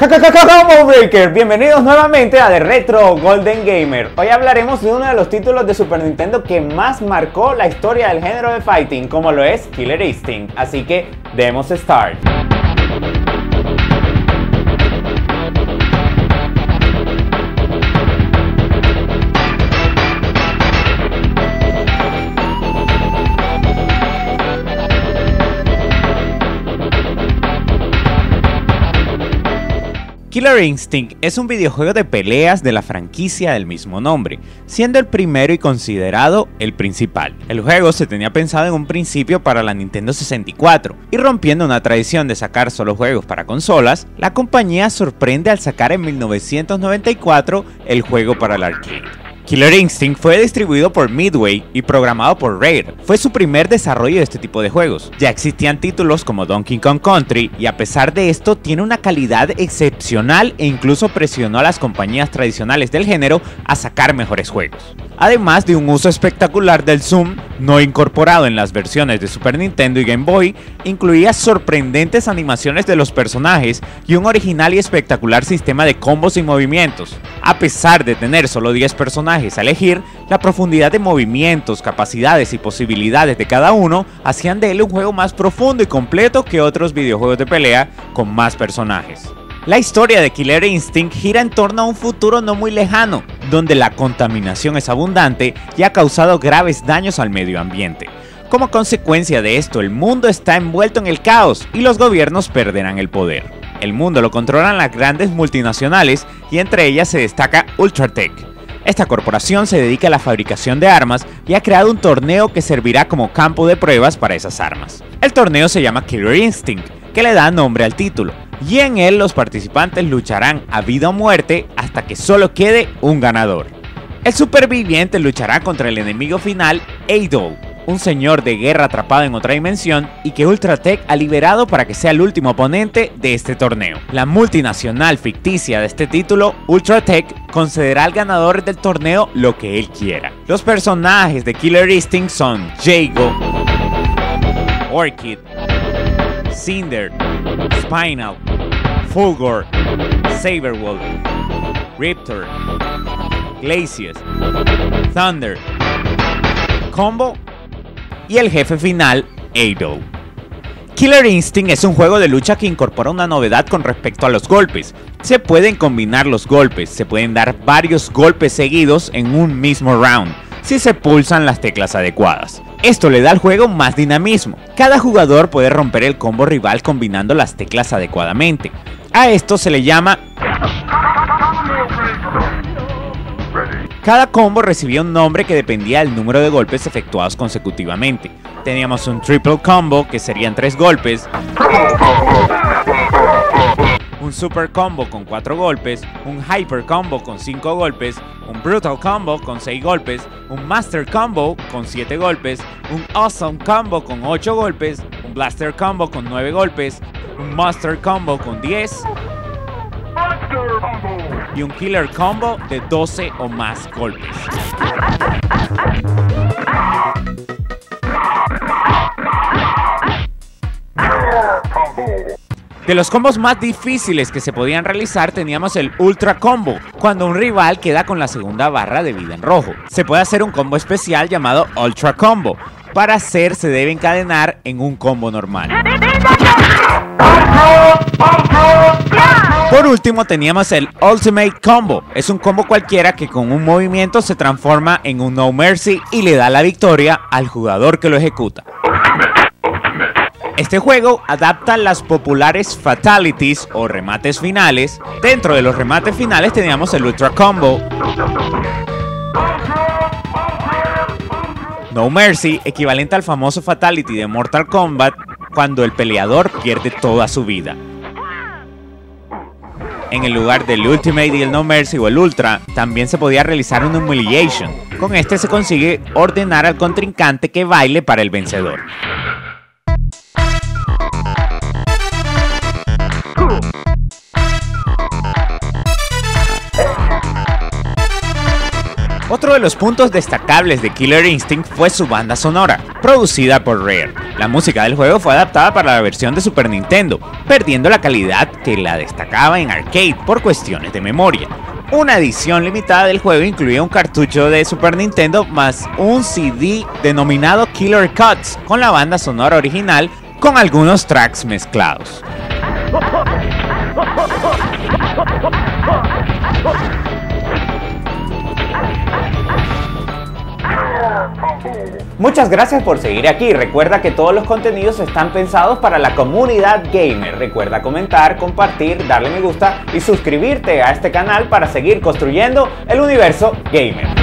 Combo Breaker, bienvenidos nuevamente a The Retro Golden Gamer. Hoy hablaremos de uno de los títulos de Super Nintendo que más marcó la historia del género de fighting, como lo es Killer Instinct. Así que demos start. Killer Instinct es un videojuego de peleas de la franquicia del mismo nombre, siendo el primero y considerado el principal. El juego se tenía pensado en un principio para la Nintendo 64, y rompiendo una tradición de sacar solo juegos para consolas, la compañía sorprende al sacar en 1994 el juego para el arcade. Killer Instinct fue distribuido por Midway y programado por Rare. Fue su primer desarrollo de este tipo de juegos. Ya existían títulos como Donkey Kong Country y a pesar de esto tiene una calidad excepcional e incluso presionó a las compañías tradicionales del género a sacar mejores juegos. Además de un uso espectacular del zoom no incorporado en las versiones de Super Nintendo y Game Boy, incluía sorprendentes animaciones de los personajes y un original y espectacular sistema de combos y movimientos. A pesar de tener solo 10 personajes a elegir, la profundidad de movimientos, capacidades y posibilidades de cada uno hacían de él un juego más profundo y completo que otros videojuegos de pelea con más personajes. La historia de Killer Instinct gira en torno a un futuro no muy lejano, donde la contaminación es abundante y ha causado graves daños al medio ambiente. Como consecuencia de esto, el mundo está envuelto en el caos y los gobiernos perderán el poder. El mundo lo controlan las grandes multinacionales y entre ellas se destaca Ultratech, esta corporación se dedica a la fabricación de armas y ha creado un torneo que servirá como campo de pruebas para esas armas. El torneo se llama Killer Instinct, que le da nombre al título, y en él los participantes lucharán a vida o muerte hasta que solo quede un ganador. El superviviente luchará contra el enemigo final, Eido, un señor de guerra atrapado en otra dimensión y que Ultratech ha liberado para que sea el último oponente de este torneo. La multinacional ficticia de este título, Ultratech, concederá al ganador del torneo lo que él quiera. Los personajes de Killer Instinct son Jago, Orchid, Cinder, Spinal, Fulgor, Saberwolf, Riptor, Glacius, Thunder, Combo y el jefe final, Ado. Killer Instinct es un juego de lucha que incorpora una novedad con respecto a los golpes. Se pueden combinar los golpes, se pueden dar varios golpes seguidos en un mismo round, si se pulsan las teclas adecuadas. Esto le da al juego más dinamismo. Cada jugador puede romper el combo rival combinando las teclas adecuadamente. A esto se le llama cada combo recibía un nombre que dependía del número de golpes efectuados consecutivamente. Teníamos un triple combo, que serían tres golpes, un super combo con cuatro golpes, un hyper combo con cinco golpes, un brutal combo con seis golpes, un master combo con siete golpes, un awesome combo con ocho golpes, un blaster combo con nueve golpes, un master combo con 10 y un killer combo de 12 o más golpes. De los combos más difíciles que se podían realizar teníamos el Ultra Combo, cuando un rival queda con la segunda barra de vida en rojo. Se puede hacer un combo especial llamado Ultra Combo. Para hacer se debe encadenar en un combo normal. Por último teníamos el Ultimate Combo. Es un combo cualquiera que con un movimiento se transforma en un No Mercy y le da la victoria al jugador que lo ejecuta. Este juego adapta las populares fatalities o remates finales. Dentro de los remates finales teníamos el Ultra Combo. No Mercy, equivalente al famoso fatality de Mortal Kombat, cuando el peleador pierde toda su vida en el lugar del Ultimate y el No Mercy o el Ultra, también se podía realizar un Humiliation. Con este se consigue ordenar al contrincante que baile para el vencedor. Otro de los puntos destacables de Killer Instinct fue su banda sonora, producida por Rare. La música del juego fue adaptada para la versión de Super Nintendo, perdiendo la calidad que la destacaba en arcade por cuestiones de memoria. Una edición limitada del juego incluía un cartucho de Super Nintendo más un CD denominado Killer Cuts con la banda sonora original con algunos tracks mezclados. Muchas gracias por seguir aquí. Recuerda que todos los contenidos están pensados para la comunidad gamer. Recuerda comentar, compartir, darle me gusta y suscribirte a este canal para seguir construyendo el universo gamer.